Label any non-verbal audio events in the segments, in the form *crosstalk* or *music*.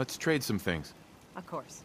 Let's trade some things. Of course.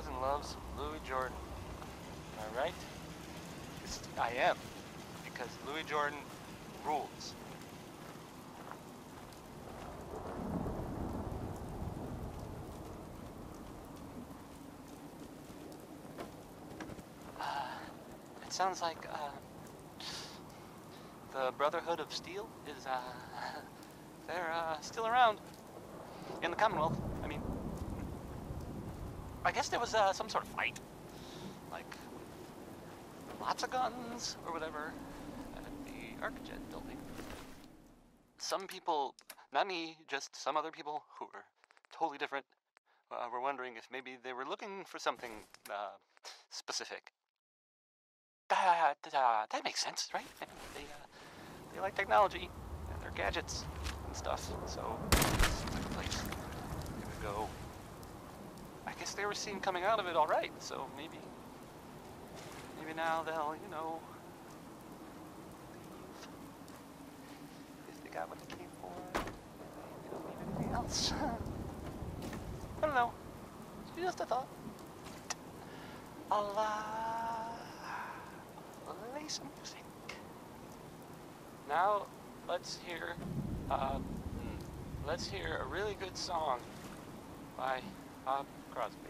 Doesn't Louis Jordan? Am I right? I am. Because Louis Jordan rules. Uh, it sounds like uh, the Brotherhood of Steel is, uh, *laughs* they're uh, still around. In the Commonwealth, I guess there was uh, some sort of fight, like lots of guns or whatever, at the Arcjet building. Some people, not me, just some other people who were totally different, uh, were wondering if maybe they were looking for something uh, specific. That, uh, that makes sense, right? I mean, they, uh, they like technology and their gadgets and stuff, so it's like a place they would go. I guess they were seen coming out of it all right, so maybe, maybe now they'll, you know, if they got what they came for. They don't need anything else. *laughs* I don't know. It's just a thought. I'll, uh, play some music. Now, let's hear, uh, hmm, let's hear a really good song by Bob Crosby.